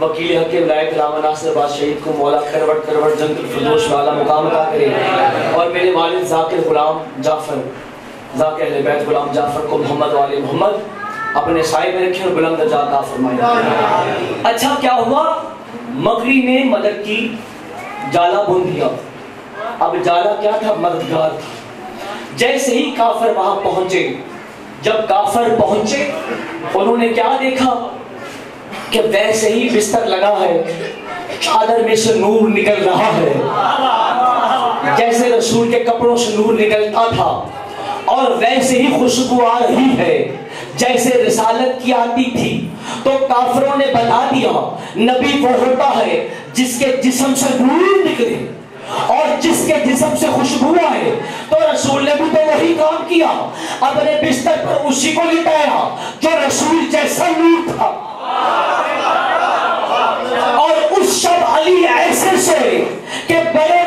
वकील हकीम लायक लामा नासिर बाद शहीद को मौला करवट करवट जंगल फिरदोश वाला मुकाम अता करे। और मेरे वालिद जाकिर गुलाम जाफ़र, जाकिर अहले बैत गुलाम जाफ़र को मोहम्मद वाले मोहम्मद अपने साय में रखे और बुलंद जाता फरमाए। अच्छा क्या हुआ? मकरी ने मदद की, जाला बुन दिया। अब जाला क्या था? मददगार था। जैसे ही काफर वहाँ पहुँचे, जब काफर पहुँचे, उन्होंने क्या देखा? कि वैसे ही बिस्तर लगा है, चादर में से नूर निकल रहा है। जैसे रसूल के कपड़ों से नूर निकलता था, और वैसे ही खुशबू आ रही है। जैसे रिसालत की आती थी तो काफरों ने बता दिया, नबी वो होता है जिसके जिस्म से नूर निकले, और जिसके जिस्म से खुशबू आए। तो रसूल ने भी तो वही काम किया, अपने बिस्तर पर उसी को लिटाया, जो que é bem